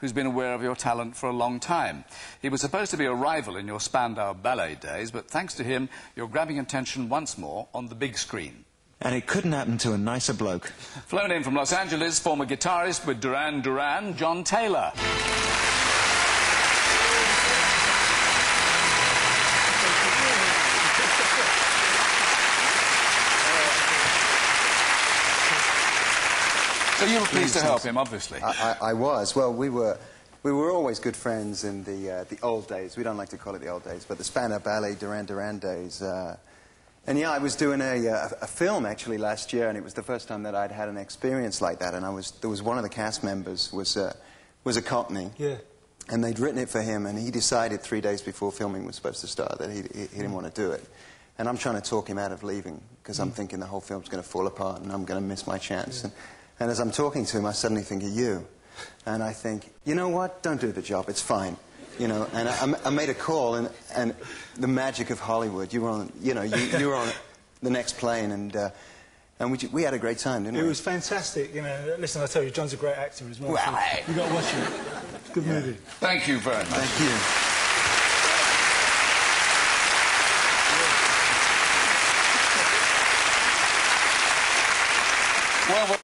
who's been aware of your talent for a long time. He was supposed to be a rival in your Spandau Ballet days, but thanks to him, you're grabbing attention once more on the big screen. And it couldn't happen to a nicer bloke. Flown in from Los Angeles, former guitarist with Duran Duran, John Taylor. So you were pleased to help him, obviously. I, I, I was. Well, we were, we were always good friends in the, uh, the old days. We don't like to call it the old days, but the Spandau Ballet Duran Duran days. Uh, and yeah, I was doing a, a, a, film actually last year, and it was the first time that I'd had an experience like that. And I was, there was one of the cast members was, uh, was a Cockney. Yeah. And they'd written it for him, and he decided three days before filming was supposed to start that he, he, he didn't want to do it. And I'm trying to talk him out of leaving because mm. I'm thinking the whole film's going to fall apart and I'm going to miss my chance. Yeah. And, and as I'm talking to him, I suddenly think of you. And I think, you know what? Don't do the job. It's fine. You know, and I, I made a call, and, and the magic of Hollywood. You were on, you know, you, you were on the next plane, and uh, and we, we had a great time, didn't it we? It was fantastic. You know, listen, I tell you, John's a great actor as well. well so hey. you got to watch it. Good yeah. movie. Thank you very much. Thank you. Well.